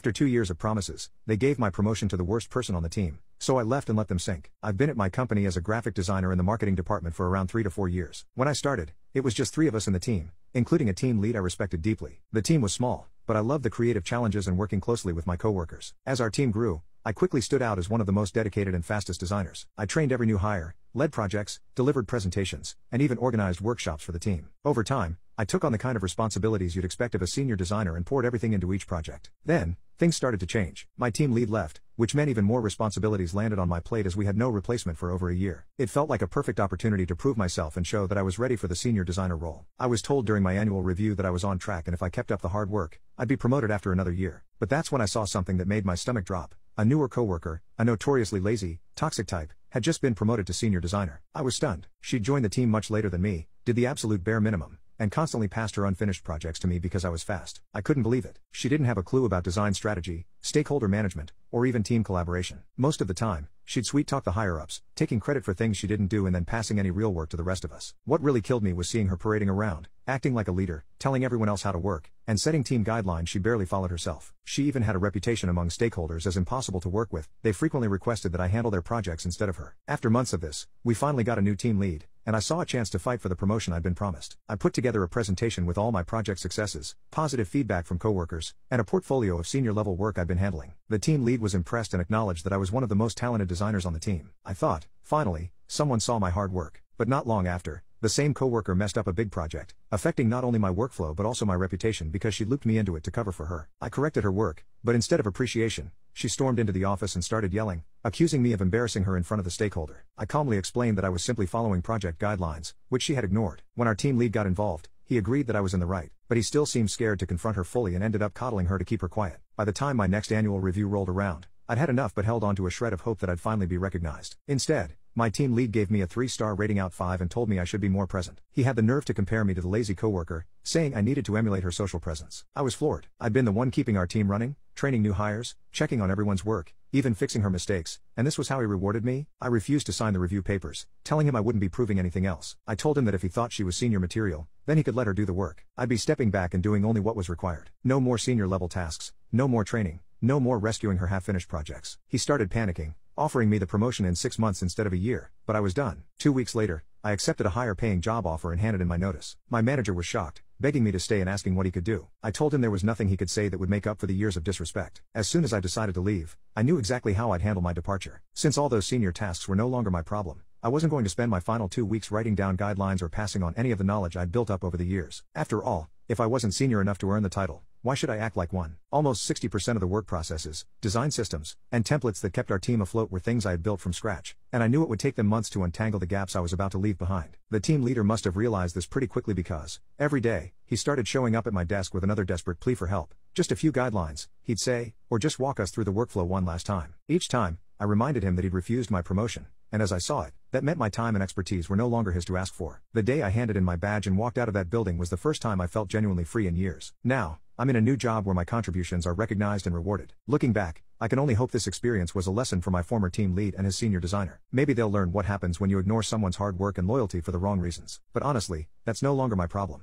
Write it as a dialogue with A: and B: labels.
A: After two years of promises, they gave my promotion to the worst person on the team, so I left and let them sink. I've been at my company as a graphic designer in the marketing department for around three to four years. When I started, it was just three of us in the team, including a team lead I respected deeply. The team was small, but I loved the creative challenges and working closely with my coworkers. As our team grew, I quickly stood out as one of the most dedicated and fastest designers. I trained every new hire, led projects, delivered presentations, and even organized workshops for the team. Over time, I took on the kind of responsibilities you'd expect of a senior designer and poured everything into each project. Then, things started to change. My team lead left, which meant even more responsibilities landed on my plate as we had no replacement for over a year. It felt like a perfect opportunity to prove myself and show that I was ready for the senior designer role. I was told during my annual review that I was on track and if I kept up the hard work, I'd be promoted after another year. But that's when I saw something that made my stomach drop. A newer coworker, a notoriously lazy, toxic type, had just been promoted to senior designer. I was stunned. She'd joined the team much later than me, did the absolute bare minimum, and constantly passed her unfinished projects to me because I was fast. I couldn't believe it. She didn't have a clue about design strategy, stakeholder management, or even team collaboration. Most of the time, she'd sweet talk the higher ups, taking credit for things she didn't do and then passing any real work to the rest of us. What really killed me was seeing her parading around, acting like a leader, telling everyone else how to work, and setting team guidelines she barely followed herself. She even had a reputation among stakeholders as impossible to work with. They frequently requested that I handle their projects instead of her. After months of this, we finally got a new team lead, and I saw a chance to fight for the promotion I'd been promised. I put together a presentation with all my project successes, positive feedback from coworkers, and a portfolio of senior level work I'd been handling. The team lead was impressed and acknowledged that I was one of the most talented designers on the team. I thought, finally, someone saw my hard work. But not long after, the same coworker messed up a big project, affecting not only my workflow but also my reputation because she looped me into it to cover for her. I corrected her work, but instead of appreciation, she stormed into the office and started yelling, accusing me of embarrassing her in front of the stakeholder. I calmly explained that I was simply following project guidelines, which she had ignored. When our team lead got involved, he agreed that I was in the right, but he still seemed scared to confront her fully and ended up coddling her to keep her quiet. By the time my next annual review rolled around, I'd had enough but held on to a shred of hope that I'd finally be recognized. Instead, my team lead gave me a 3-star rating out 5 and told me I should be more present. He had the nerve to compare me to the lazy coworker, saying I needed to emulate her social presence. I was floored. I'd been the one keeping our team running, training new hires, checking on everyone's work, even fixing her mistakes, and this was how he rewarded me? I refused to sign the review papers, telling him I wouldn't be proving anything else. I told him that if he thought she was senior material, then he could let her do the work. I'd be stepping back and doing only what was required. No more senior level tasks, no more training, no more rescuing her half finished projects. He started panicking, offering me the promotion in six months instead of a year, but I was done. Two weeks later, I accepted a higher paying job offer and handed in my notice. My manager was shocked, begging me to stay and asking what he could do. I told him there was nothing he could say that would make up for the years of disrespect. As soon as I decided to leave, I knew exactly how I'd handle my departure. Since all those senior tasks were no longer my problem, I wasn't going to spend my final two weeks writing down guidelines or passing on any of the knowledge I'd built up over the years. After all, if I wasn't senior enough to earn the title, why should I act like one? Almost 60% of the work processes, design systems, and templates that kept our team afloat were things I had built from scratch, and I knew it would take them months to untangle the gaps I was about to leave behind. The team leader must have realized this pretty quickly because, every day, he started showing up at my desk with another desperate plea for help. Just a few guidelines, he'd say, or just walk us through the workflow one last time. Each time, I reminded him that he'd refused my promotion, and as I saw it, that meant my time and expertise were no longer his to ask for. The day I handed in my badge and walked out of that building was the first time I felt genuinely free in years. Now, I'm in a new job where my contributions are recognized and rewarded. Looking back, I can only hope this experience was a lesson for my former team lead and his senior designer. Maybe they'll learn what happens when you ignore someone's hard work and loyalty for the wrong reasons. But honestly, that's no longer my problem.